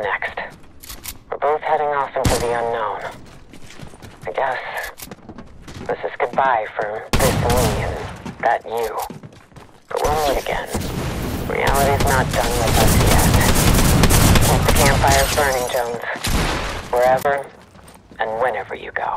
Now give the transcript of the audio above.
next. We're both heading off into the unknown. I guess this is goodbye for this me and that you. But we'll meet again. Reality's not done with us yet. Keep the campfires burning, Jones. Wherever and whenever you go.